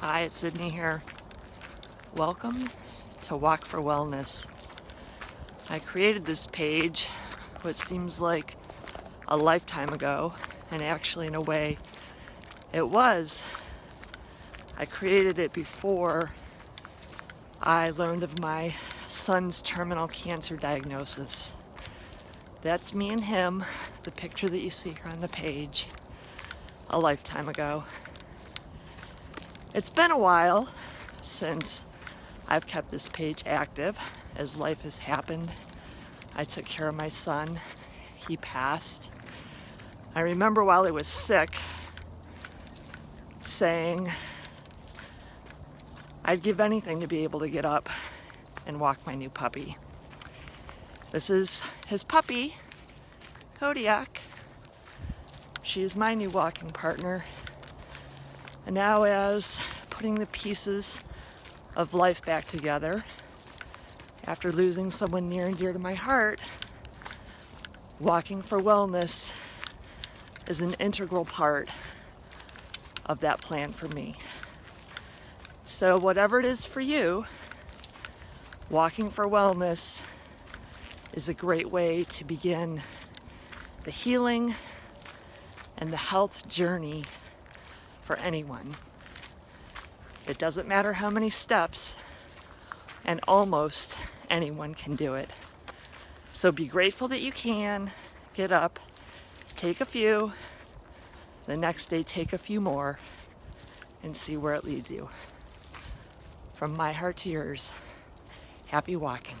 Hi, it's Sydney here. Welcome to Walk for Wellness. I created this page what seems like a lifetime ago, and actually, in a way, it was. I created it before I learned of my son's terminal cancer diagnosis. That's me and him, the picture that you see here on the page, a lifetime ago. It's been a while since I've kept this page active as life has happened. I took care of my son. He passed. I remember while he was sick saying I'd give anything to be able to get up and walk my new puppy. This is his puppy, Kodiak. She's my new walking partner. And now as putting the pieces of life back together, after losing someone near and dear to my heart, walking for wellness is an integral part of that plan for me. So whatever it is for you, walking for wellness is a great way to begin the healing and the health journey for anyone. It doesn't matter how many steps, and almost anyone can do it. So be grateful that you can get up, take a few, the next day take a few more, and see where it leads you. From my heart to yours, happy walking.